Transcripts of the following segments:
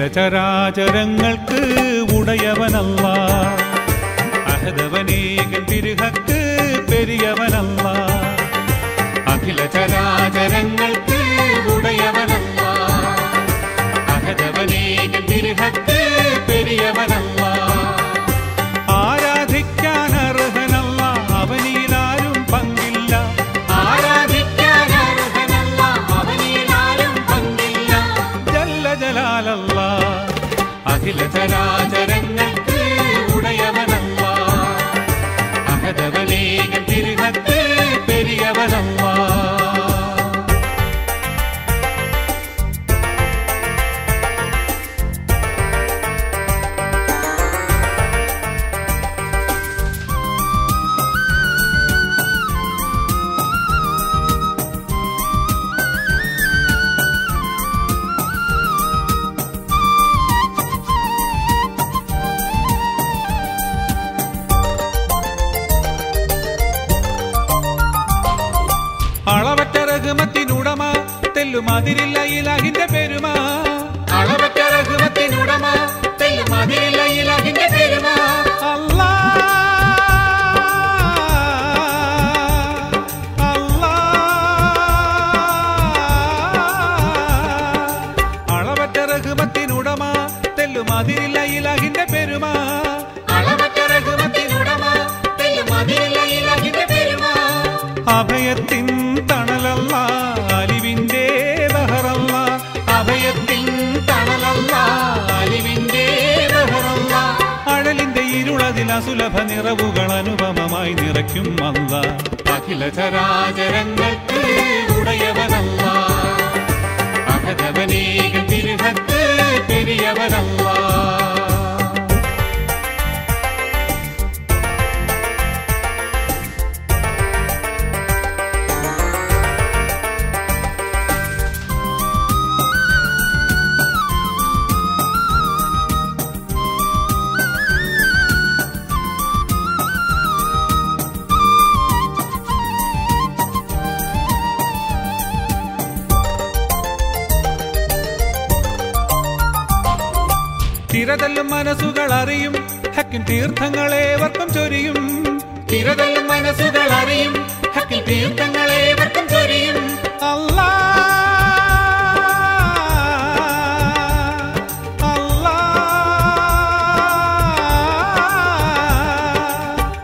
അഖില ചരാചരങ്ങൾക്ക് ഉടയവനല്ല അഹദവനേകൻ തിരുഹക്ക് പെരിയവനല്ല അഖില ചരാചരങ്ങൾക്ക് ഉടയവനല്ല അഹദവനേകൻ തിരുഹക്ക് പെരിയവനല്ല അഖില അഭയത്തിൻ തണലല്ല അലിവിന്റെ ബഹറല്ല. അഭയത്തിൻ തണലല്ല അലിവിന്റെ ബഹറല്ല. അഴലിന്റെ ഇരുളതിൽ അസുലഭ നിറവുകൾ അനുപമമായി നിറയ്ക്കും അല്ല അഖില ചരാചരങ്ങൾക്ക് ഉടയവനല്ല. അഹദവനേകൻ തിരുഹത്ത് പെരിയവനല്ല. തീർത്ഥങ്ങളേവർക്കും ചൊരിയും. തിരതല്ലും മനസ്സുകൾ അറിയും. ഹക്കിൽ തീർത്ഥങ്ങളേവർക്കും ചൊരിയും. അല്ലാ അല്ലാ.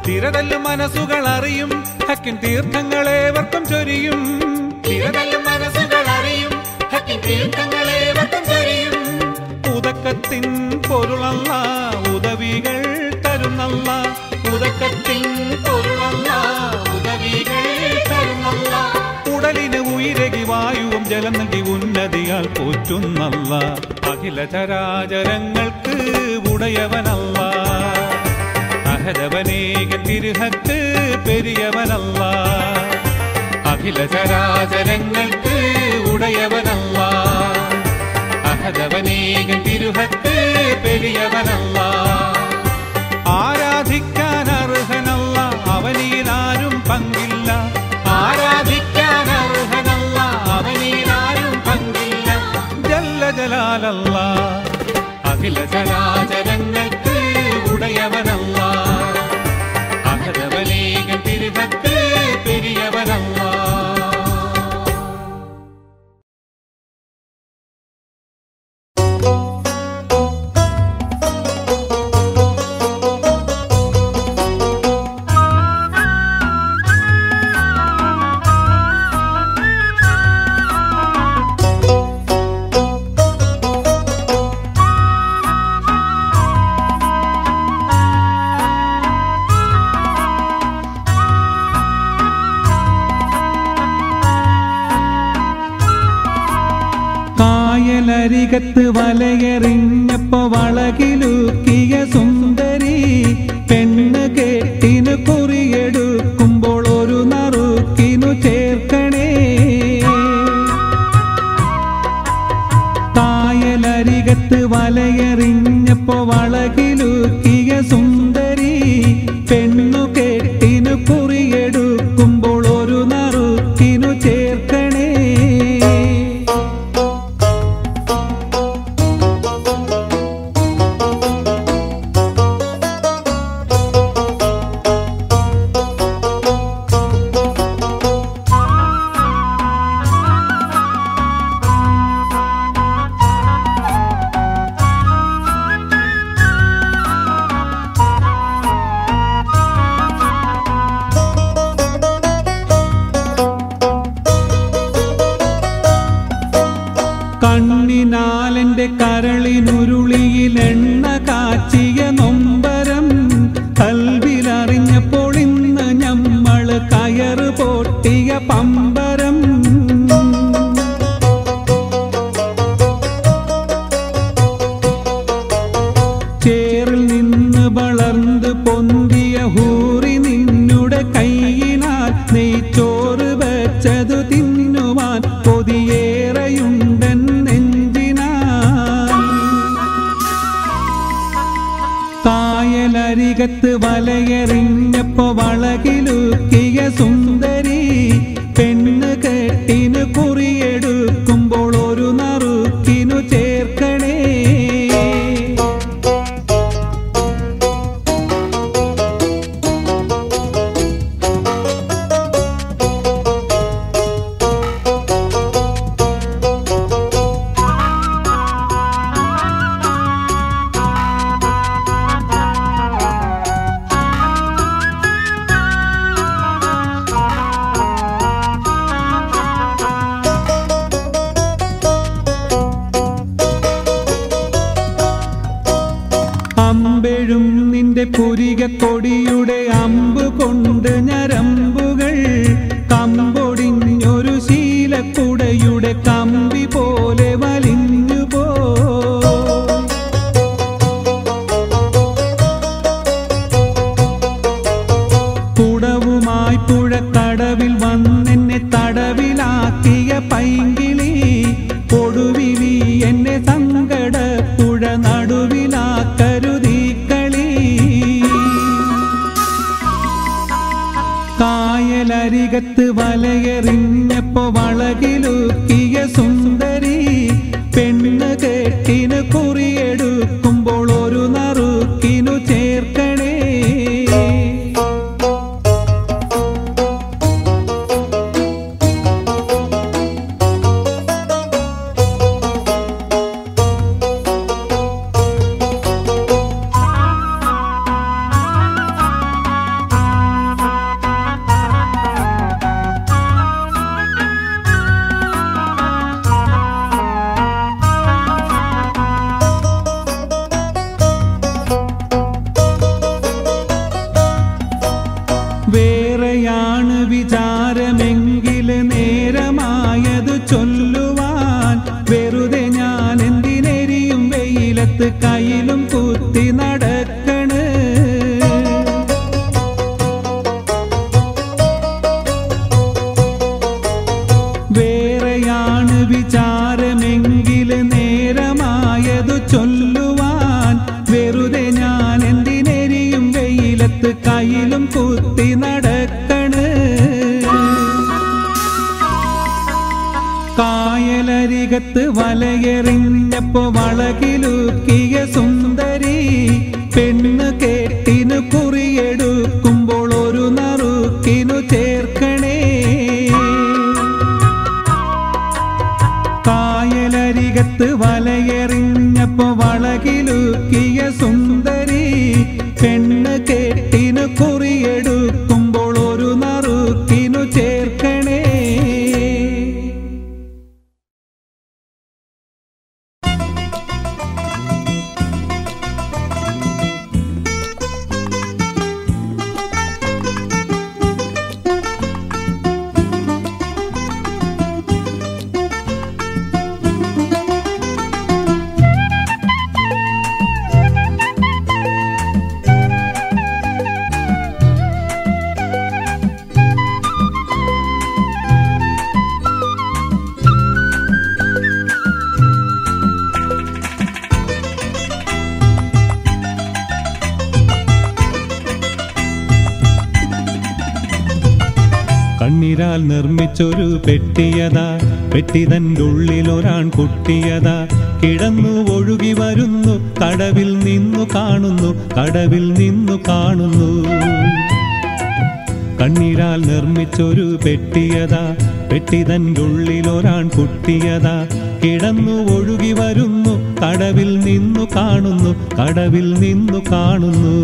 തിരതല്ലും മനസ്സുകൾ അറിയും. ഹക്കിൻ തീർത്ഥങ്ങളേവർക്കും ചൊരിയും. തരുന്നല്ല. ഉടലിന് ഉയരകി വായുവും ജലം നൽകി ഉന്നതിയാൽ പോറ്റുന്നല്ല. അഖില ചരാചരങ്ങൾക്ക് ഉടയവനല്ല. അഹദവനേകൻ തിരുഹത്ത് പെരിയവനല്ല. അഖില ചരാചരങ്ങൾക്ക് ഉടയവനല്ല. അഹദവനേകൻ തിരുഹത്ത് പെരിയവനല്ല. ആരാധിക്കാൻ ജലാലല്ല അഖില ചരാചരങ്ങൾക്ക് കായലരികത്ത് വലയെറിഞ്ഞപ്പോ വളകിലുക്കിയ അരികത്ത് വലയറിഞ്ഞ dönerim കരയികത്ത് വലയെറിഞ്ഞപ്പോ വളകിലൂക്കിയ സുന്ദരി പെണ്ണ് ഇതന്റുള്ളിലൊരാൺ കുട്ടിയതാ. കിടന്നു ഒഴുകി വരുന്നു കടവിൽ നിന്നു കാണുന്നു കടവിൽ നിന്നു കാണുന്നു. കണ്ണീരാൽ നിർമ്മിച്ചൊരു പെട്ടിയതാ. ഒരാൺ കുട്ടിയതാ. കിടന്നു ഒഴുകി വരുന്നു കടവിൽ നിന്നു കാണുന്നു കടവിൽ നിന്നു കാണുന്നു.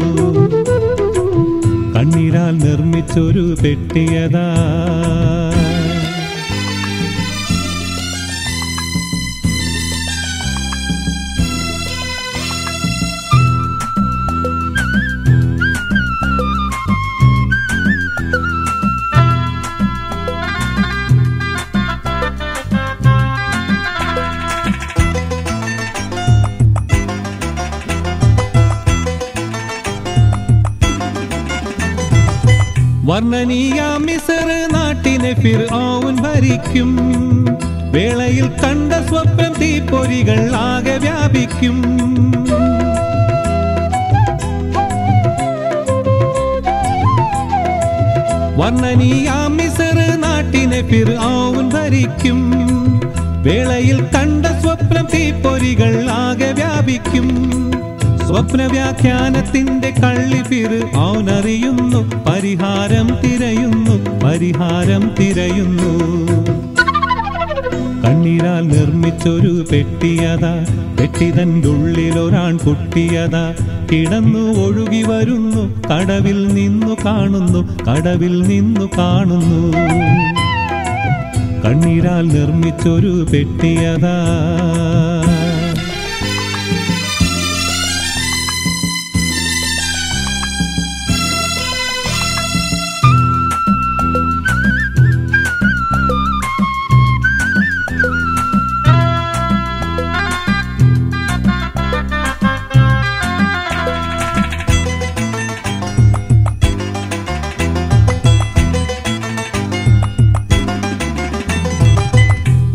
കണ്ണീരാൽ നിർമ്മിച്ചൊരു പെട്ടിയതാ. നാട്ടിനെ ഭരിക്കും. വേളയിൽ കണ്ട സ്വപ്നം തീപ്പൊരികൾ ആകെ വ്യാപിക്കും. വർണനീയ മിസർ നാട്ടിനെ ഫിർ ആവുൻ ഭരിക്കും. വേളയിൽ കണ്ട സ്വപ്നം തീപ്പൊരികൾ ആകെ വ്യാപിക്കും. സ്വപ്ന വ്യാഖ്യാനത്തിന്റെ കള്ളി ഫിർ ഔനറിയുന്നു പരിഹാരം തിരയുന്നു പരിഹാരം തിരയുന്നു. കണ്ണീരാൽ നിർമ്മിച്ചൊരു പെട്ടിയതാ പെട്ടിതന്റെ ഉള്ളിൽ ഒരാൺ കുട്ടിയതാ കിടന്നു ഒഴുകി വരുന്നു കടവിൽ നിന്നു കാണുന്നു കടവിൽ നിന്നു കാണുന്നു. കണ്ണീരാൽ നിർമ്മിച്ചൊരു പെട്ടിയതാ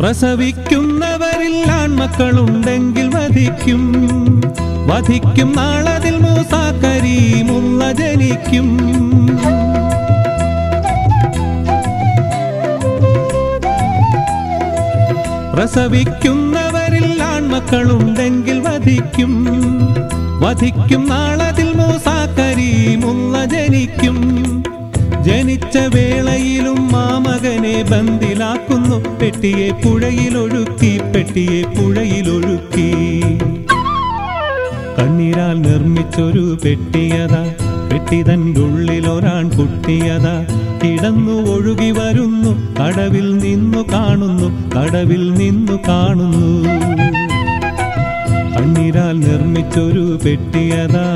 പ്രസവിക്കുന്നവരിൽ ആൺമക്കളുണ്ടെങ്കിൽ വധിക്കും. വധിക്കും നാളതിൽ മൂസാക്കരീമുള്ള ജനിക്കും. പ്രസവിക്കുന്നവരിൽ ആൺമക്കളുണ്ടെങ്കിൽ വധിക്കും. വധിക്കും നാളതിൽ മൂസാക്കരീമുള്ള ജനിക്കും. ജനിച്ച വേളയിലും മാമകനെ ബന്ദിലാക്കുന്നു. പെട്ടിയെ പുഴയിലൊഴുക്കി പെട്ടിയെ പുഴയിലൊഴുക്കി. കണ്ണീരാൽ നിർമ്മിച്ചൊരു പെട്ടിയതാ പെട്ടിതന്റെ ഉള്ളിൽ ഒരാൺ കുട്ടിയതാ കിടന്നു ഒഴുകി വരുന്നു കടവിൽ നിന്നു കാണുന്നു കടവിൽ നിന്നു കാണുന്നു. കണ്ണീരാൽ നിർമ്മിച്ചൊരു പെട്ടിയതാ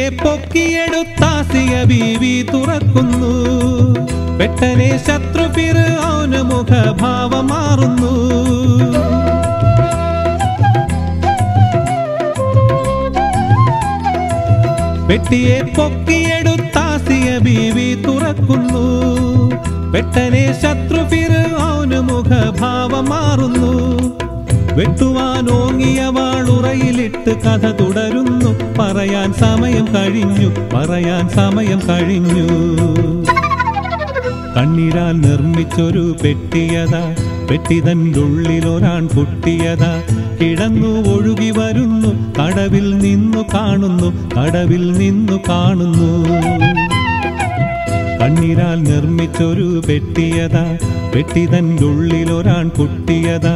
പെട്ടിയെ പൊക്കിയെടുത്താസിയ ബീവി തുറക്കുന്നു. പെട്ടനെ ശത്രു പിറ് മുഖഭാവം മാറുന്നു. പെട്ടിയെ പൊക്കിയെടുത്താസിയ ബീവി തുറക്കുന്നു. പെട്ടനെ ശത്രു പിറ് അവന് മുഖഭാവം മാറുന്നു. വെട്ടുവാനോങ്ങിയ വാളുറയിലിട്ട് കഥ തുടരുന്നു. പറയാൻ സമയം കഴിഞ്ഞു പറയാൻ സമയം കഴിഞ്ഞു. കണ്ണീരാൽ നിർമ്മിച്ചൊരു പെട്ടിയതാ പെട്ടിതൻ ഉള്ളിൽ ഒരാൺ പൊട്ടിയതാ കിടന്നു ഒഴുകി വരുന്നു കടവിൽ നിന്നു കാണുന്നു കടവിൽ നിന്നു കാണുന്നു. കണ്ണീരാൽ നിർമ്മിച്ചൊരു പെട്ടിയതാ പെട്ടി ഉള്ളിൽ ഒരാൺ കുട്ടിയതാ.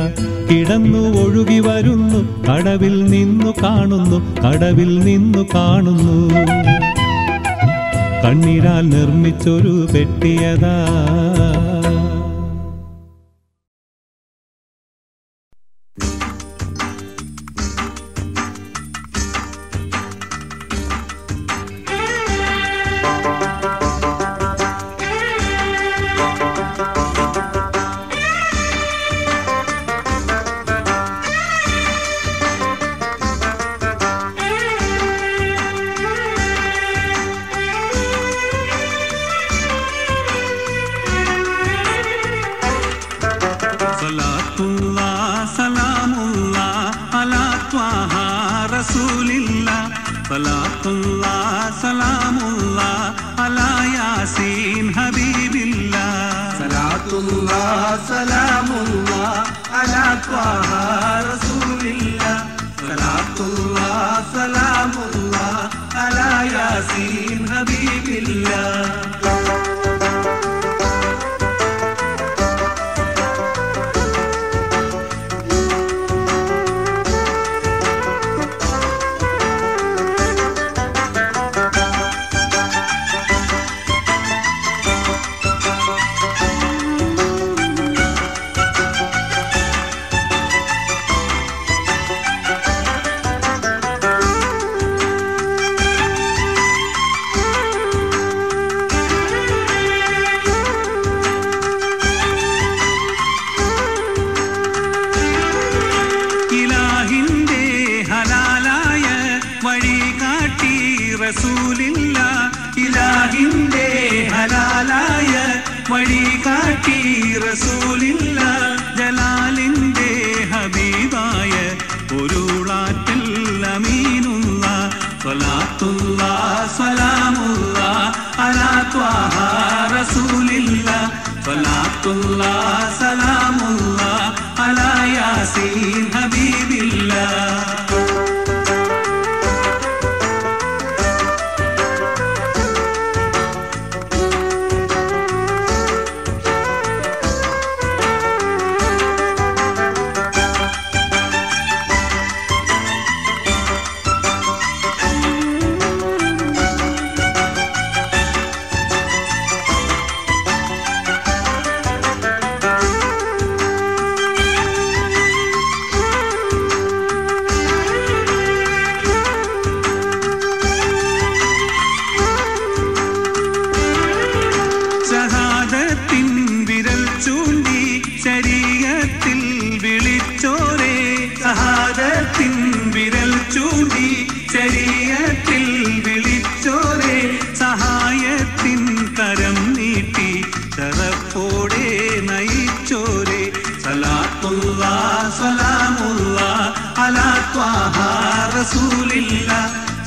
കിടന്നു ഒഴുകി വരുന്നു കടവിൽ നിന്നു കാണുന്നു കടവിൽ നിന്നു കാണുന്നു. കണ്ണീരാൽ നിർമ്മിച്ചൊരു പെട്ടിയതാ സലാത്തുള്ള സലാമുള്ള അലാ യാസീൻ ഹബീബില്ല സലാത്തുള്ള സലാമുള്ള അലാ ത്വാഹ റസൂലില്ല സലാത്തുള്ള സലാമുള്ള അലാ യാസീൻ ഹബീബില്ല വഴി വഴി കാട്ടി റസൂലില്ല ജലാലിന്റെ ഹബീബായ പൊരുളാറ്റൽ അമീനുള്ള സ്വലാത്തുള്ള സലാമുള്ള അലാത്വാഹ റസൂലില്ല സ്വലാത്തുള്ള സലാമുള്ള അലായാസീൻ ഹബീബില്ല.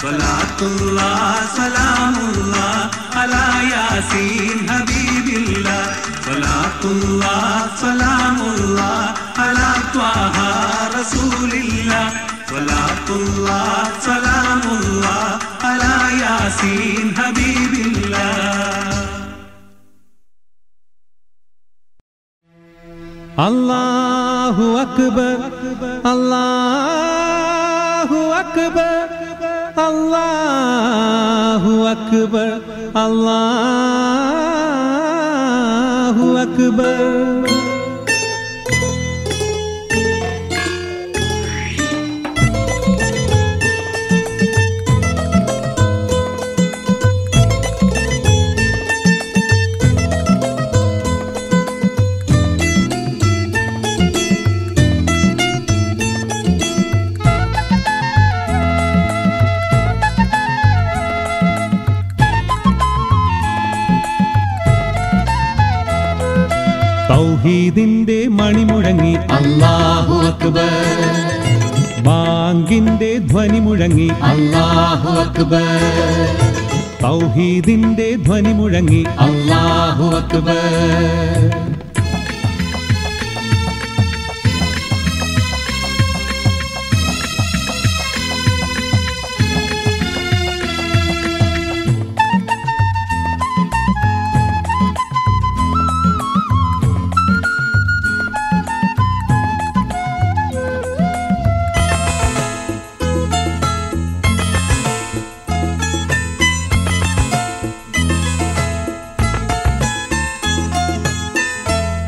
സലാത്തുള്ള സലാമുള്ള അലാ യാസീൻ ഹബീബില്ല സലാത്തുള്ള സലാമുള്ള അലാ ത്വാഹ റസൂലില്ല സലാത്തുള്ള സലാമുള്ള അലാ യാസീൻ ഹബീബില്ല അല്ലാഹു അക്ബർ അല്ലാഹു അല്ലാഹു അക്ബർ അല്ലാഹു മുഴങ്ങി. അള്ളാഹു അക്ബർ. തൗഹീദിന്റെ ധ്വനി മുഴങ്ങി. അള്ളാഹു അക്ബർ.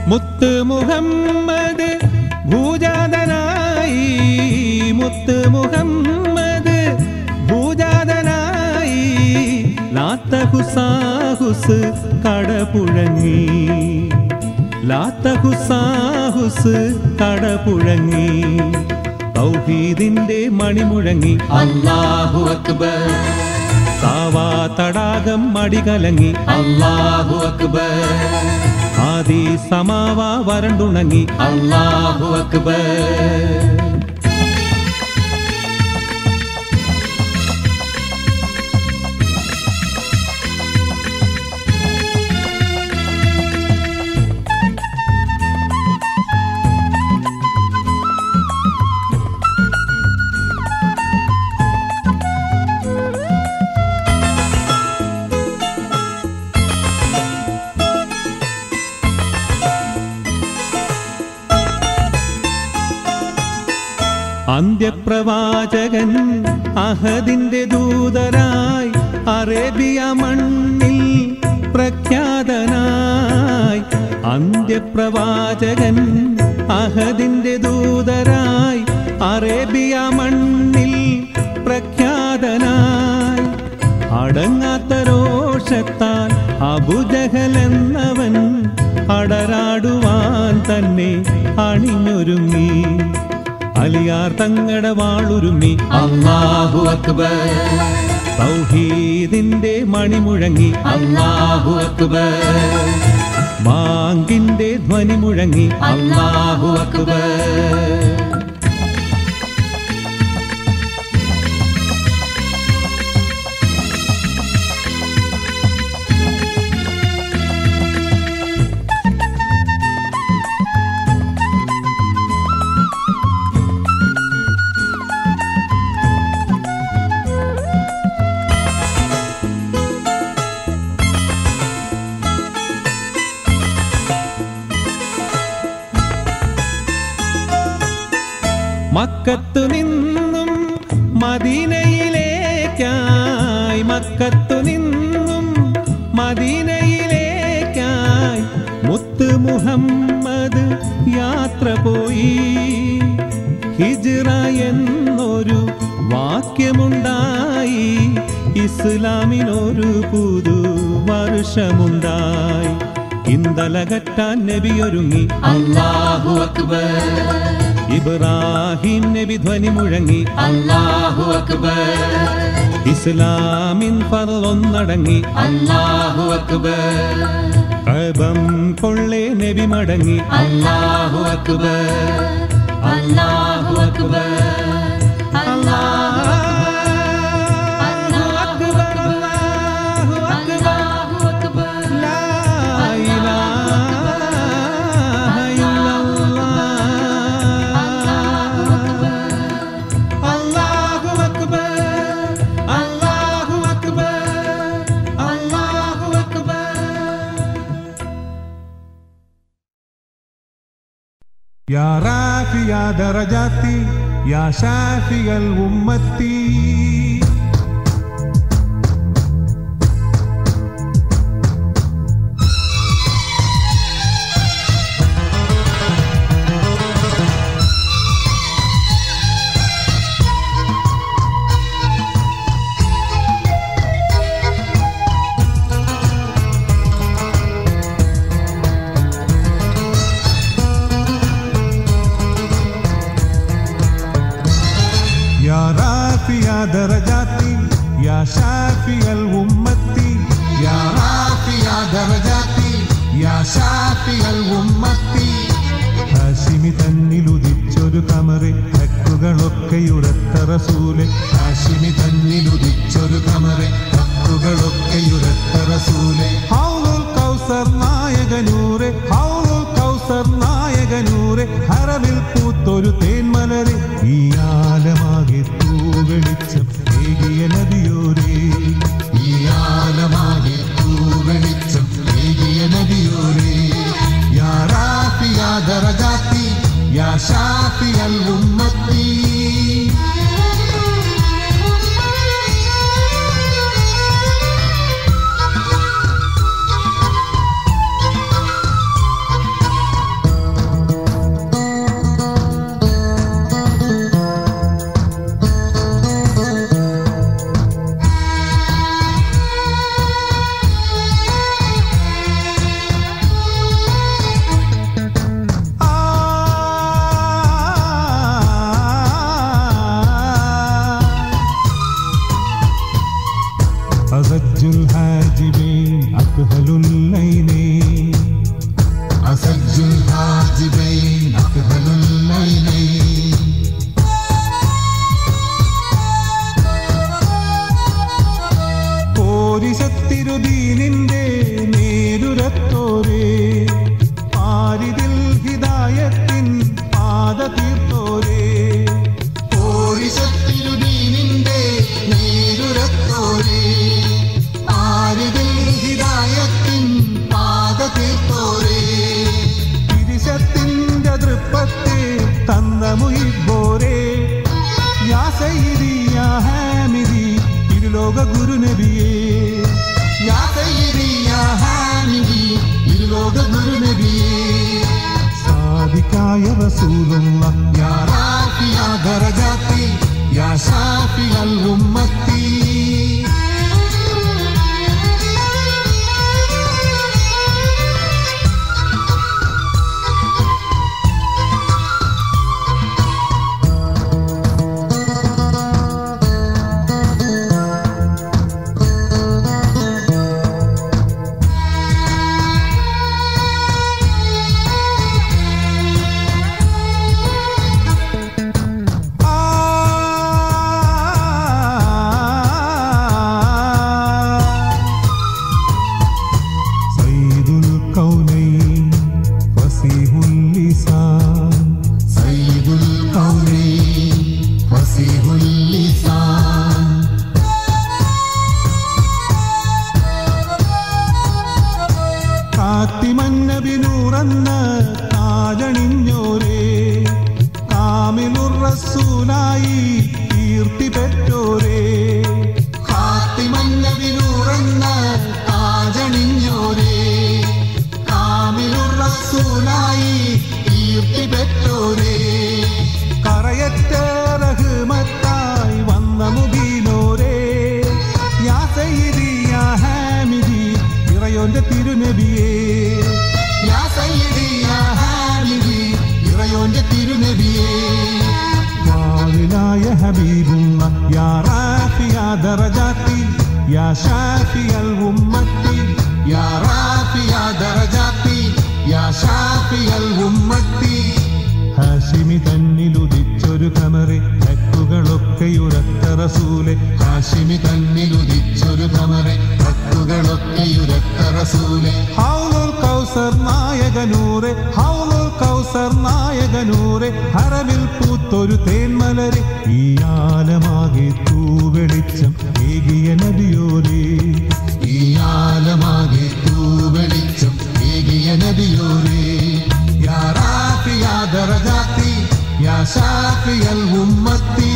മുത്ത് മുഹമ്മദ് ഭൂജാതനായി. മുത്ത് മുഹമ്മദ് ഭൂജാതനായി. ലാത്ത ഹുസാഹുസ് കടപുഴങ്ങി. ലാത്ത ഹുസാഹുസ് കടപുഴങ്ങി. തൗഹീദിന്റെ മണിമുഴങ്ങി. അല്ലാഹു അക്ബർ. സാവാ തടാകം മടികലങ്ങി. അല്ലാഹു അക്ബർ. ആദി സമാവ വരണ്ടുണങ്ങി അല്ലാഹു അക്ബർ അന്ത്യപ്രവാചകൻ അഹദിന്റെ ദൂതരായി അറേബ്യ മണ്ണിൽ പ്രഖ്യാതനായി. അന്ത്യപ്രവാചകൻ അഹദിന്റെ ദൂതരായി അറേബ്യ മണ്ണിൽ പ്രഖ്യാതനായി. അടങ്ങാത്ത രോഷത്താൽ അബുജഹൽ എന്നവൻ അടരാടുവാൻ തന്നെ അണിഞ്ഞൊരുങ്ങി. അലിയാർ തങ്ങടെ വാളുരുമി. അള്ളാഹു അക്ബർ. തൗഹീദിന്റെ മണിമുഴങ്ങി. അള്ളാഹു അക്ബർ. ബാങ്കിന്റെ ധ്വനി മുഴങ്ങി അള്ളാഹു അക്ബർ. മക്കത്തു നിന്നും മദീനയിലേക്കായി മക്കത്തു നിന്നും മദീനയിലേക്കായി മുത്ത് മുഹമ്മദ് യാത്ര പോയി. ഹിജ്റ എന്നൊരു വാക്യമുണ്ടായി ഇസ്ലാമിനൊരു പുതു വർഷമുണ്ടായി. ഇന്തലകറ്റാൻ നബിയൊരുങ്ങി. അല്ലാഹു അക്ബർ. ഇബ്രാഹിം നബി ധ്വനി മുഴങ്ങി. അല്ലാഹു അക്ബർ. ഇസ്ലാമിൻ പറന്നടങ്ങി അല്ലാഹു അക്ബർ. കബം കൊള്ളേ നബി മടങ്ങി. അല്ലാഹു അക്ബർ. അല്ലാഹു അക്ബർ. يا شافي الأمة يا رافع درجاتي يا شافي الأمة يا رافع درجاتي يا شافي الأمة ഹാഷിമി തന്നിലുദിച്ചൊരു കമറെ ഹക്കുകളൊക്കെയുരത്ത റസൂലെ ഹാഷിമി തന്നിലുദിച്ചൊരു കമറെ ഹക്കുകളൊക്കെയുരത്ത റസൂലെ ഹൗലുൽ കൗസർ നായകനൂറെ ഹൗലുൽ കൗസർ നായകനൂറെ ഹറവിൽ പൂത്തൊരു തേന്മലരെ ഈ ആലമാകെ يا شافي الأمة Oh. കടന്ന് താഴണിഞ്ഞോരേ കാമിനുർ കീർത്തി പെറ്റോരേ കാത്തിമന്നവിനുറന്ന താഴണിഞ്ഞോരേ കാമിനുർ കീർത്തി പെറ്റോരേ ഇറയോന്റെ തിരുനബിയേ. തിരുനബിയേ വാവിലായ ഹബീബുള്ള യാ റാഫിയ ദറജാത്തി യാ ഷാഫിയൽ ഉമ്മത്തി യാ റാഫിയ ദറജാത്തി യാ ഷാഫിയൽ ഉമ്മത്തി. ഹാഷിമി തന്നിലുദിച്ചൊരു കമറി ഹക്കുകളൊക്കെയുരത്ത റസൂലെ. ഹാഷിമി തന്നിലുദിച്ചൊരു കമറി ഹൗലുൽ കൗസർ നായകനൂറെ ഹൗലുൽ കൗസർ നായകനൂറെ ഹറമിൽ പൂത്തൊരു തേന്മലരെ ഈ ആലമാകെ തൂവെളിച്ചം ഏകിയ നദിയോരേ. ഈ ആലമാകെ തൂവെളിച്ചം ഏകിയ നദിയോരേ. യാ റാഫി യാ ദറജാത്തി യാ ഷാഫിയൽ ഉമ്മത്തി.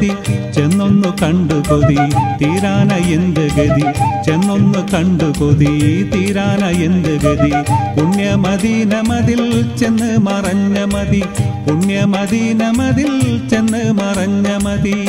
ചെന്നൊന്ന് ചെന്നൊന്നു കണ്ടു കൊതി തീരാന എന്ത് ഗതി? ചെന്നൊന്നു കണ്ടു കൊതി തീരാന എന്ത് ഗതി? പുണ്യമദീന മതിൽ ചെന്ന് മറഞ്ഞ മതി. പുണ്യമദീന മതിൽ ചെന്ന് മറഞ്ഞ മതി.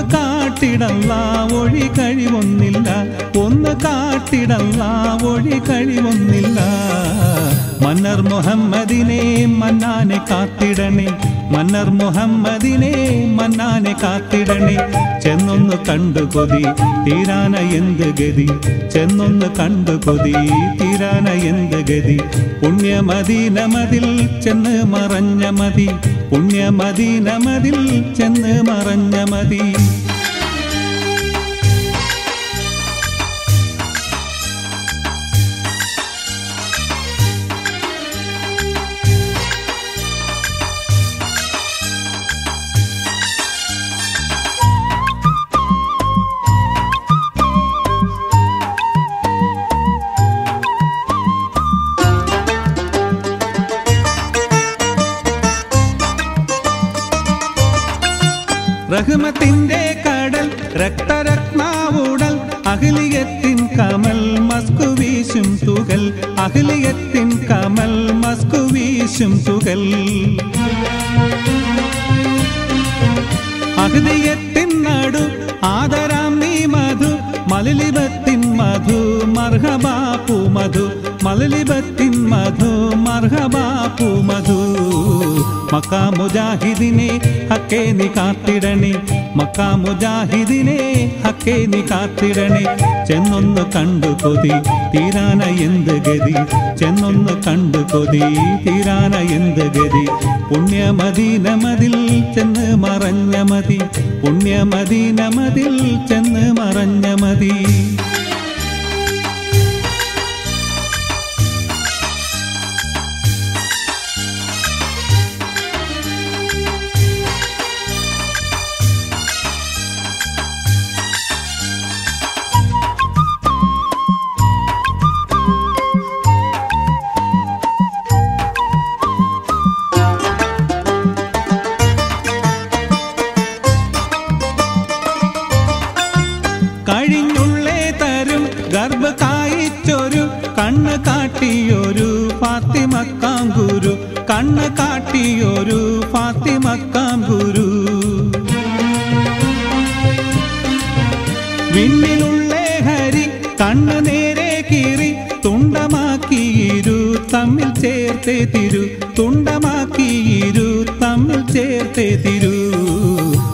ഒന്ന് കാട്ടിടല്ല ഒഴി കഴിവൊന്നില്ല. ഒന്ന് കാട്ടിടല്ല ഒഴി കഴിവൊന്നില്ല. മന്നർ മുഹമ്മദിനെ മന്നാനെ കാത്തിടണേ. മന്നർ മുഹമ്മദിനെ മന്നാനെ കാത്തിടണേ. ചെന്നൊന്ന് കണ്ടു കൊതി തീരാന എന്ത് ഗതി? ചെന്നൊന്ന് കണ്ടു കൊതി തീരാന എന്ത് ഗതി? പുണ്യമദീനമതിൽ ചെന്ന് മറഞ്ഞ മതി. പുണ്യമദീനമതിൽ ചെന്ന് മറഞ്ഞ മതി. അഖിലിയത്തിൻ കമൽ മസ്കു വീശും തുകൽ. അഖിലിയത്തിൻ കമൽ മസ്കു വീശും തുകൽ. അഹ്ദിയത്തിൻ നടു ആദരാം നീ മധു. മലലിപത്തിൻ മധു മർഹബാപ്പു മധു. മലലിപത്തിൻ മധു മർഹബാപ്പു മധു. മക്കാ മുജാഹിദിനെ ഹക്കേ നീ കാത്തിടണേ. മക്കാ മുജാഹിദിനെ ഹക്കേ നീ കാത്തിടണേ. ചെന്നൊന്ന് കണ്ടു കൊതി തീരാന എന്ത് ഗതി. ചെന്നൊന്ന് കണ്ടു കൊതി തീരാന എന്ത് ഗതി. പുണ്യമദീന മതിൽ ചെന്ന് മറഞ്ഞ മതി. പുണ്യമദീന മതിൽ ചെന്ന് മറഞ്ഞ മതി. കാട്ടിയൊരു ഫാത്തിമക്കാം ഗുരു വിണ്ണിലുള്ളേ ഹരി കണ്ണു നേരെ കീറി തുണ്ടമാക്കിയിരു. തമ്മിൽ ചേർത്തേ തിരു തുണ്ടമാക്കിയിരു. തമ്മിൽ ചേർത്തേ തിരു.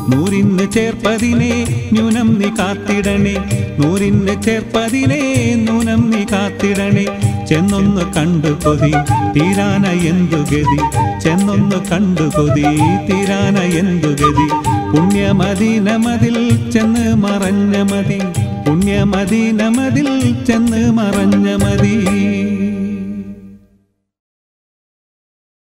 നൂറിന്ന് ചേർപ്പതിനെ ന്യൂനം നീ കാത്തിടണേ. നൂറിന്ന് ചേർപ്പതിനെ ന്യൂനം നീ കാത്തിടണേ. ചെന്നൊന്ന് കണ്ടു കൊതി തീരാന എന്തു ഗതി? ചെന്നൊന്ന് കണ്ടു കൊതി തീരാന എന്തു ഗതി? പുണ്യമദീനമതിൽ ചെന്ന് മറഞ്ഞ മതി പുണ്യമദീനമതിൽ ചെന്ന് മറഞ്ഞ മതി.